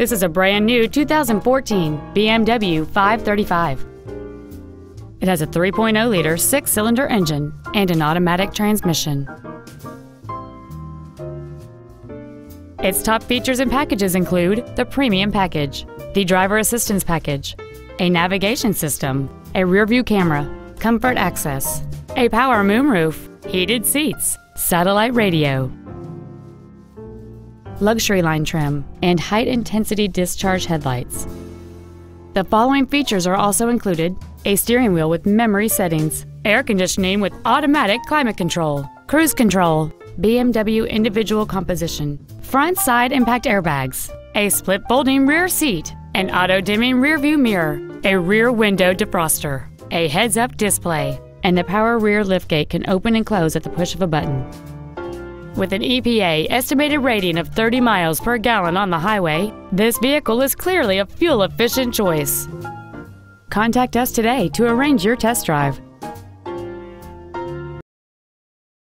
This is a brand new 2014 BMW 535. It has a 3.0-liter six-cylinder engine and an automatic transmission. Its top features and packages include the Premium Package, the Driver Assistance Package, a navigation system, a rear-view camera, comfort access, a power moonroof, heated seats, satellite radio, luxury line trim, and high-intensity discharge headlights. The following features are also included a steering wheel with memory settings, air conditioning with automatic climate control, cruise control, BMW individual composition, front side impact airbags, a split folding rear seat, an auto dimming rear view mirror, a rear window defroster, a heads up display, and the power rear liftgate can open and close at the push of a button. With an EPA estimated rating of 30 miles per gallon on the highway, this vehicle is clearly a fuel efficient choice. Contact us today to arrange your test drive.